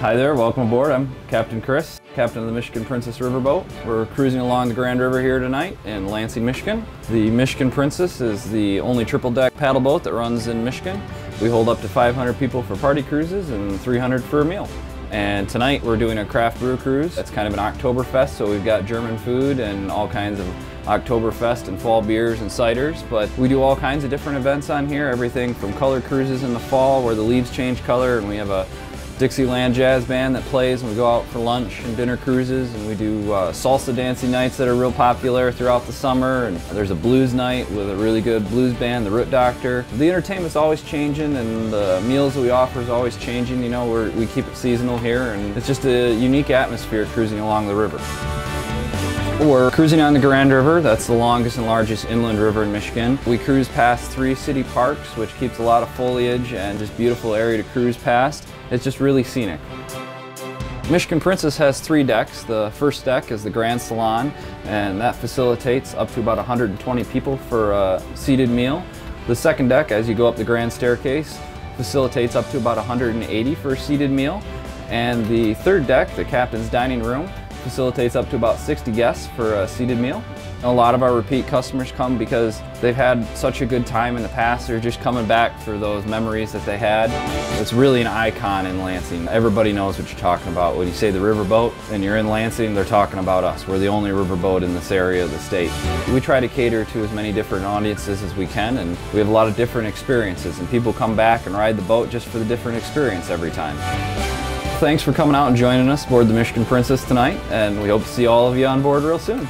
Hi there, welcome aboard. I'm Captain Chris, captain of the Michigan Princess Riverboat. We're cruising along the Grand River here tonight in Lansing, Michigan. The Michigan Princess is the only triple deck paddle boat that runs in Michigan. We hold up to 500 people for party cruises and 300 for a meal. And tonight we're doing a craft brew cruise. It's kind of an Oktoberfest, so we've got German food and all kinds of Oktoberfest and fall beers and ciders. But we do all kinds of different events on here, everything from color cruises in the fall where the leaves change color and we have a Dixieland Jazz Band that plays and we go out for lunch and dinner cruises and we do uh, salsa dancing nights that are real popular throughout the summer and there's a blues night with a really good blues band, the Root Doctor. The entertainment's always changing and the meals that we offer is always changing. You know, we we keep it seasonal here and it's just a unique atmosphere cruising along the river. We're cruising on the Grand River. That's the longest and largest inland river in Michigan. We cruise past three city parks, which keeps a lot of foliage and just beautiful area to cruise past. It's just really scenic. Michigan Princess has three decks. The first deck is the Grand Salon, and that facilitates up to about 120 people for a seated meal. The second deck, as you go up the grand staircase, facilitates up to about 180 for a seated meal. And the third deck, the captain's dining room, facilitates up to about 60 guests for a seated meal. A lot of our repeat customers come because they've had such a good time in the past. They're just coming back for those memories that they had. It's really an icon in Lansing. Everybody knows what you're talking about. When you say the riverboat and you're in Lansing, they're talking about us. We're the only riverboat in this area of the state. We try to cater to as many different audiences as we can and we have a lot of different experiences and people come back and ride the boat just for the different experience every time. Thanks for coming out and joining us aboard the Michigan Princess tonight, and we hope to see all of you on board real soon.